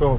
तो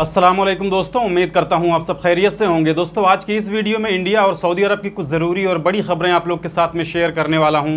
असलम दोस्तों उम्मीद करता हूं आप सब खैरियत से होंगे दोस्तों आज की इस वीडियो में इंडिया और सऊदी अरब की कुछ ज़रूरी और बड़ी खबरें आप लोग के साथ में शेयर करने वाला हूं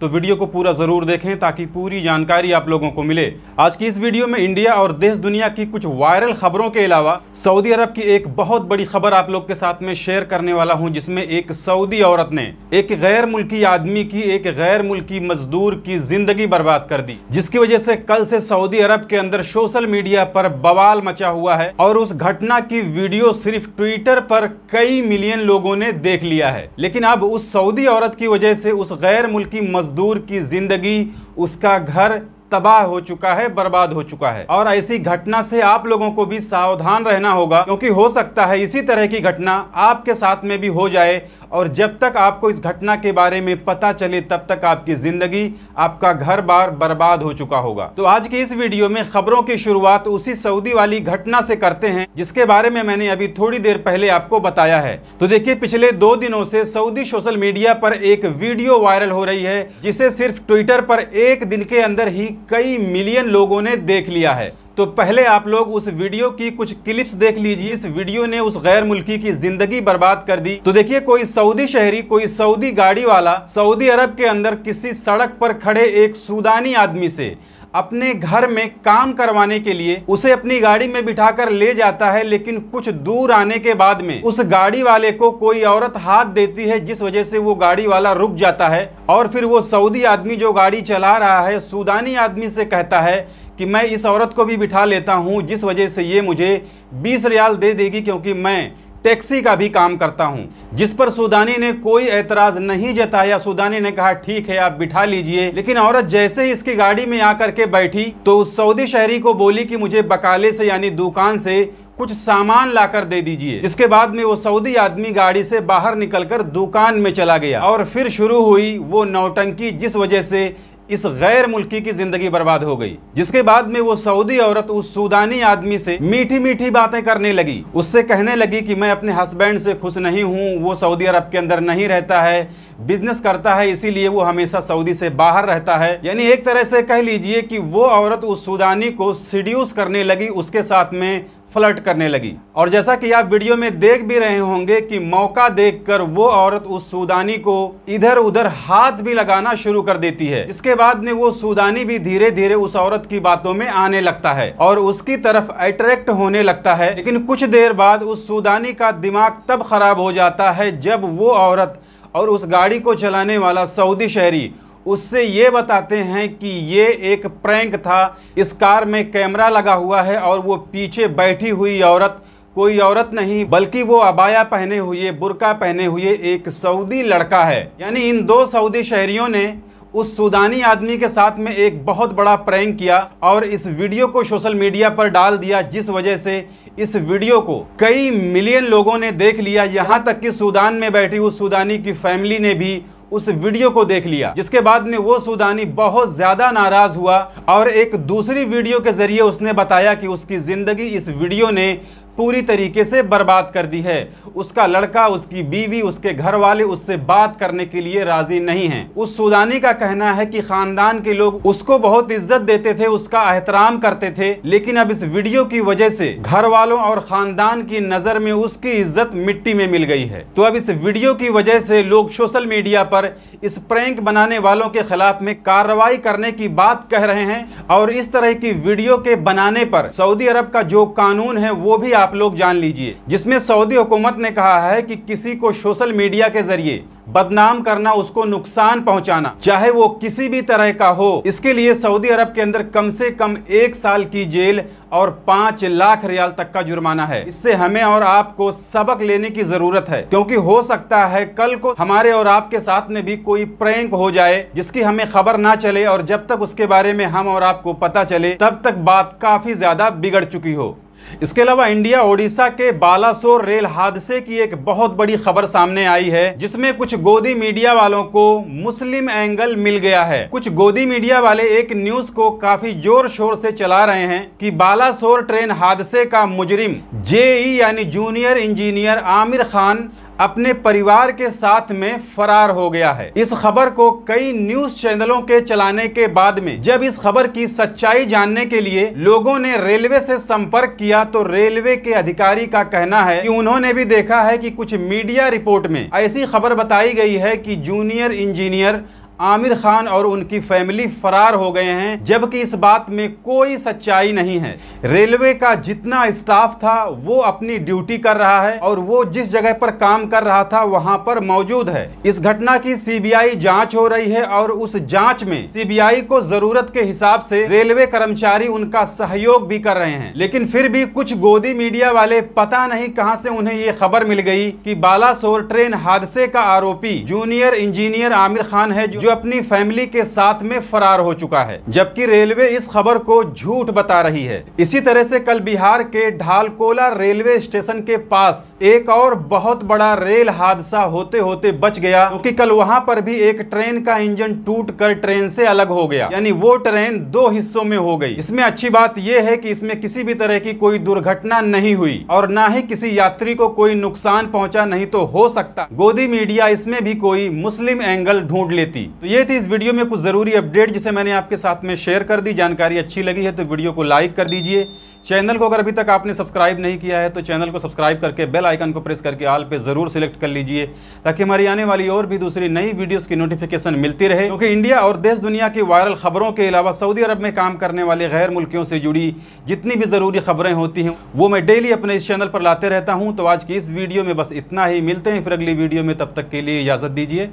तो वीडियो को पूरा ज़रूर देखें ताकि पूरी जानकारी आप लोगों को मिले। आज की इस वीडियो में इंडिया और देश दुनिया की कुछ वायरल खबरों के अलावा सऊदी अरब की एक बहुत बड़ी खबर आप लोग के साथ में शेयर करने वाला हूँ, जिसमें एक सऊदी औरत ने एक गैर मुल्की आदमी की, एक गैर मुल्की मजदूर की ज़िंदगी बर्बाद कर दी, जिसकी वजह से कल से सऊदी अरब के अंदर सोशल मीडिया पर बवाल मचा हुआ है और उस घटना की वीडियो सिर्फ़ ट्विटर पर कई मिलियन लोगों ने देख लिया है। लेकिन अब उस सऊदी औरत की वजह से उस गैर मुल्की मजदूर की ज़िंदगी उसका घर तबाह हो चुका है, बर्बाद हो चुका है। और ऐसी घटना से आप लोगों को भी सावधान रहना होगा, क्योंकि हो सकता है इसी तरह की घटना आपके साथ में भी हो जाए, और जब तक आपको इस घटना के बारे में पता चले, तब तक आपकी ज़िंदगी, आपका घर बार बर्बाद हो चुका होगा। तो आज की इस वीडियो में खबरों की शुरुआत उसी सऊदी वाली घटना से करते हैं, जिसके बारे में मैंने अभी थोड़ी देर पहले आपको बताया है। तो देखिए, पिछले दो दिनों से सऊदी सोशल मीडिया पर एक वीडियो वायरल हो रही है, जिसे सिर्फ़ ट्विटर पर एक दिन के अंदर ही कई मिलियन लोगों ने देख लिया है। तो पहले आप लोग उस वीडियो की कुछ क्लिप्स देख लीजिए। इस वीडियो ने उस गैर मुल्की की ज़िंदगी बर्बाद कर दी। तो देखिए, कोई सऊदी शहरी, कोई सऊदी गाड़ी वाला सऊदी अरब के अंदर किसी सड़क पर खड़े एक सूदानी आदमी से अपने घर में काम करवाने के लिए उसे अपनी गाड़ी में बिठाकर ले जाता है, लेकिन कुछ दूर आने के बाद में उस गाड़ी वाले को कोई औरत हाथ देती है, जिस वजह से वो गाड़ी वाला रुक जाता है। और फिर वो सऊदी आदमी जो गाड़ी चला रहा है, सूदानी आदमी से कहता है कि मैं इस औरत को भी बिठा लेता हूँ, जिस वजह से ये मुझे 20 रियाल दे देगी, क्योंकि मैं टैक्सी का भी काम करता हूँ। जिस पर सुदानी ने कोई एतराज़ नहीं जताया। सुदानी ने कहा, ठीक है, आप बिठा लीजिए। लेकिन औरत जैसे ही इसकी गाड़ी में आकर के बैठी तो उस सऊदी शहरी को बोली कि मुझे बकाले से, यानी दुकान से, कुछ सामान लाकर दे दीजिए। जिसके बाद में वो सऊदी आदमी गाड़ी से बाहर निकलकर दुकान में चला गया। और फिर शुरू हुई वो नौटंकी, जिस वजह से इस गैर मुल्की की ज़िंदगी बर्बाद हो गई, जिसके बाद में वो सऊदी औरत उस सूदानी आदमी से मीठी मीठी बातें करने लगी। उससे कहने लगी कि मैं अपने हस्बैंड से खुश नहीं हूँ, वो सऊदी अरब के अंदर नहीं रहता है, बिज़नेस करता है, इसीलिए वो हमेशा सऊदी से बाहर रहता है। यानी एक तरह से कह लीजिए कि वो औरत उस सूदानी को सीड्यूस करने लगी, उसके साथ में फ्लर्ट करने लगी। और जैसा कि आप वीडियो में देख भी रहे होंगे कि मौका देखकर वो औरत उस सूदानी को इधर उधर हाथ भी लगाना शुरू कर देती है। इसके बाद में वो सूदानी भी धीरे धीरे उस औरत की बातों में आने लगता है और उसकी तरफ़ अट्रैक्ट होने लगता है। लेकिन कुछ देर बाद उस सूदानी का दिमाग तब खराब हो जाता है जब वो औरत और उस गाड़ी को चलाने वाला सऊदी शहरी उससे ये बताते हैं कि ये एक प्रैंक था। इस कार में कैमरा लगा हुआ है और वो पीछे बैठी हुई औरत, कोई औरत नहीं, बल्कि वो अबाया पहने हुए, बुरका पहने हुए एक सऊदी लड़का है। यानी इन दो सऊदी शहरियों ने उस सूदानी आदमी के साथ में एक बहुत बड़ा प्रैंक किया और इस वीडियो को सोशल मीडिया पर डाल दिया, जिस वजह से इस वीडियो को कई मिलियन लोगों ने देख लिया। यहाँ तक कि सूदान में बैठी उस सूदानी की फैमिली ने भी उस वीडियो को देख लिया, जिसके बाद में वो सूदानी बहुत ज़्यादा नाराज़ हुआ और एक दूसरी वीडियो के ज़रिए उसने बताया कि उसकी ज़िंदगी इस वीडियो ने पूरी तरीके से बर्बाद कर दी है। उसका लड़का, उसकी बीवी, उसके घर वाले उससे बात करने के लिए राज़ी नहीं हैं। उस सूदानी का कहना है कि खानदान के लोग उसको बहुत इज़्ज़त देते थे, उसका एहतराम करते थे, लेकिन अब इस वीडियो की वजह से घर वालों और खानदान की नज़र में उसकी इज़्ज़त मिट्टी में मिल गई है। तो अब इस वीडियो की वजह से लोग सोशल मीडिया पर इस प्रैंक बनाने वालों के खिलाफ में कार्रवाई करने की बात कह रहे हैं और इस तरह की वीडियो के बनाने पर सऊदी अरब का जो कानून है, वो भी आप लोग जान लीजिए। जिसमें सऊदी हुकूमत ने कहा है कि किसी को सोशल मीडिया के ज़रिए बदनाम करना, उसको नुकसान पहुंचाना, चाहे वो किसी भी तरह का हो। इसके लिए सऊदी अरब के अंदर कम से कम एक साल की जेल और पाँच लाख रियाल तक का जुर्माना है। इससे हमें और आपको सबक लेने की ज़रूरत है, क्योंकि हो सकता है कल को हमारे और आपके साथ में भी कोई प्रैंक हो जाए, जिसकी हमें खबर ना चले और जब तक उसके बारे में हम और आपको पता चले, तब तक बात काफ़ी ज़्यादा बिगड़ चुकी हो। इसके अलावा इंडिया, ओडिशा के बालासोर रेल हादसे की एक बहुत बड़ी खबर सामने आई है, जिसमें कुछ गोदी मीडिया वालों को मुस्लिम एंगल मिल गया है। कुछ गोदी मीडिया वाले एक न्यूज़ को काफ़ी ज़ोर शोर से चला रहे हैं कि बालासोर ट्रेन हादसे का मुजरिम जेई यानी जूनियर इंजीनियर आमिर खान अपने परिवार के साथ में फरार हो गया है। इस खबर को कई न्यूज़ चैनलों के चलाने के बाद में, जब इस खबर की सच्चाई जानने के लिए लोगों ने रेलवे से संपर्क किया तो रेलवे के अधिकारी का कहना है कि उन्होंने भी देखा है कि कुछ मीडिया रिपोर्ट में ऐसी खबर बताई गई है कि जूनियर इंजीनियर आमिर खान और उनकी फैमिली फरार हो गए हैं, जबकि इस बात में कोई सच्चाई नहीं है। रेलवे का जितना स्टाफ था, वो अपनी ड्यूटी कर रहा है और वो जिस जगह पर काम कर रहा था, वहाँ पर मौजूद है। इस घटना की सीबीआई जाँच हो रही है और उस जाँच में सीबीआई को ज़रूरत के हिसाब से रेलवे कर्मचारी उनका सहयोग भी कर रहे हैं। लेकिन फिर भी कुछ गोदी मीडिया वाले पता नहीं कहाँ से उन्हें ये खबर मिल गई कि बालासोर ट्रेन हादसे का आरोपी जूनियर इंजीनियर आमिर खान है, जो अपनी फैमिली के साथ में फरार हो चुका है, जबकि रेलवे इस खबर को झूठ बता रही है। इसी तरह से कल बिहार के ढालकोला रेलवे स्टेशन के पास एक और बहुत बड़ा रेल हादसा होते होते बच गया, क्योंकि तो कल वहाँ पर भी एक ट्रेन का इंजन टूट कर ट्रेन से अलग हो गया, यानी वो ट्रेन दो हिस्सों में हो गई। इसमें अच्छी बात यह है कि इसमें किसी भी तरह की कोई दुर्घटना नहीं हुई, और ना ही किसी यात्री को कोई नुकसान पहुँचा नहीं तो हो सकता। गोदी मीडिया इसमें भी कोई मुस्लिम एंगल ढूंढ लेती। तो ये थी इस वीडियो में कुछ ज़रूरी अपडेट जिसे मैंने आपके साथ में शेयर कर दी। जानकारी अच्छी लगी है तो वीडियो को लाइक कर दीजिए। चैनल को अगर अभी तक आपने सब्सक्राइब नहीं किया है तो चैनल को सब्सक्राइब करके बेल आइकन को प्रेस करके आल पे ज़रूर सिलेक्ट कर लीजिए, ताकि हमारी आने वाली और भी दूसरी नई वीडियोस की नोटिफिकेशन मिलती रहे। क्योंकि इंडिया और देश दुनिया की वायरल खबरों के अलावा सऊदी अरब में काम करने वाले गैर मुल्कियों से जुड़ी जितनी भी ज़रूरी खबरें होती हैं, वो मैं डेली अपने इस चैनल पर लाते रहता हूँ। तो आज की इस वीडियो में बस इतना ही। मिलते हैं फिर अगली वीडियो में। तब तक के लिए इजाज़त दीजिए।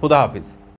खुदा हाफिज़।